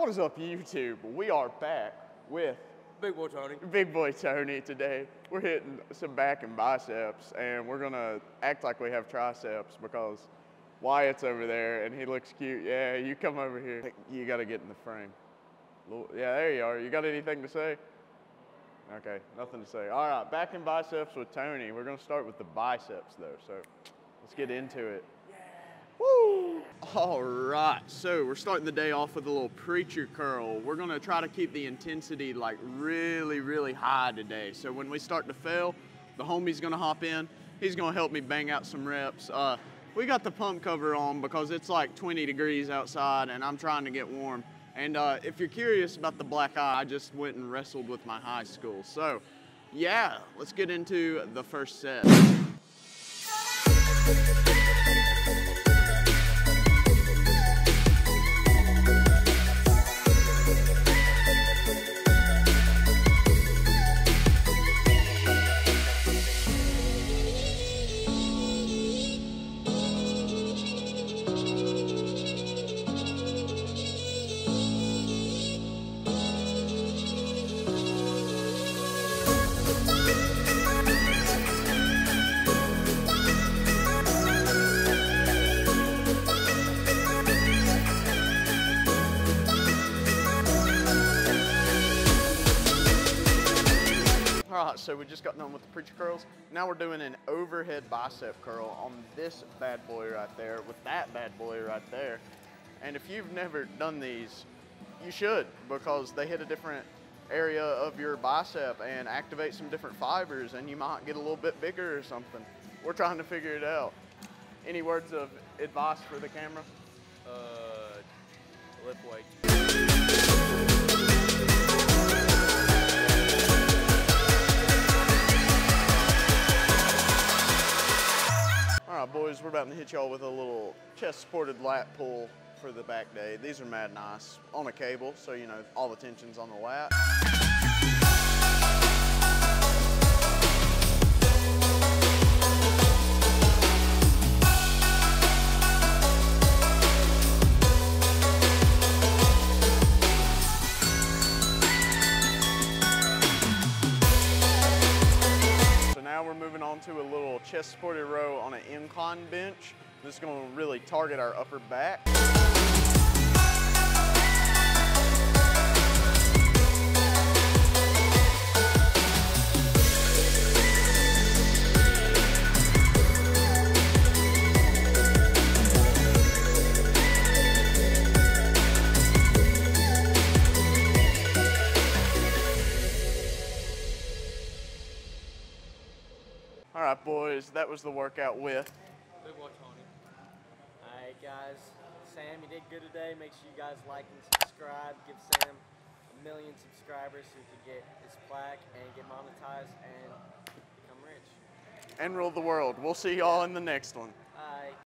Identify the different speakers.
Speaker 1: What is up, YouTube? We are back with
Speaker 2: Big boy Tony.
Speaker 1: Big Boy Tony today. We're hitting some back and biceps, and we're gonna act like we have triceps because Wyatt's over there and he looks cute. Yeah, you come over here. You gotta get in the frame. Yeah, there you are. You got anything to say? Okay, nothing to say. All right, back and biceps with Tony. We're gonna start with the biceps though, so let's get into it. Yeah. Woo! All right, so we're starting the day off with a little preacher curl. We're gonna try to keep the intensity like really, really high today. So when we start to fail, the homie's gonna hop in. He's gonna help me bang out some reps. Uh, we got the pump cover on because it's like 20 degrees outside and I'm trying to get warm. And uh, if you're curious about the black eye, I just went and wrestled with my high school. So yeah, let's get into the first set. Right, so we just got done with the preacher curls. Now we're doing an overhead bicep curl on this bad boy right there with that bad boy right there. And if you've never done these, you should because they hit a different area of your bicep and activate some different fibers and you might get a little bit bigger or something. We're trying to figure it out. Any words of advice for the camera?
Speaker 2: Uh, lip weight.
Speaker 1: Right, boys, we're about to hit y'all with a little chest-supported lat pull for the back day. These are mad nice on a cable, so you know all the tension's on the lat. So now we're moving on to a little chest supported row on an incline bench. This is going to really target our upper back. All right, boys, that was the workout with.
Speaker 2: Good boy Tony.
Speaker 3: Alright guys, Sam, you did good today. Make sure you guys like and subscribe. Give Sam a million subscribers so he can get his plaque and get monetized and become rich.
Speaker 1: and rule the world. We'll see y'all in the next one.
Speaker 3: Alright.